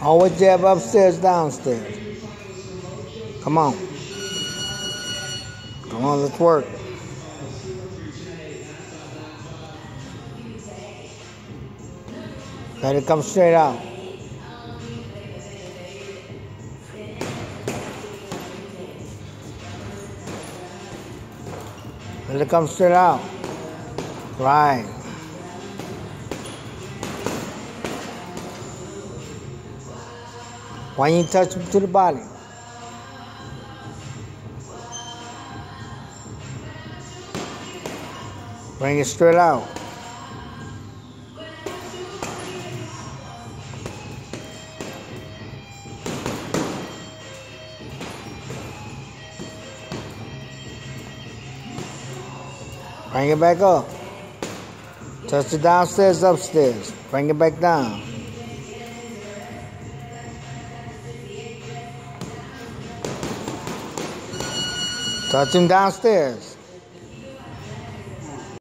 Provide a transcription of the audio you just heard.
Always jab upstairs, downstairs. Come on. Come on, let's work. Let it come straight out. Let it come straight out. Right. Why you touch to the body? Bring it straight out. Bring it back up. Touch it downstairs, upstairs. Bring it back down. Touch him downstairs.